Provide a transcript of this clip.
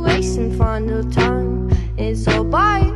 wasting fun no time. It's all by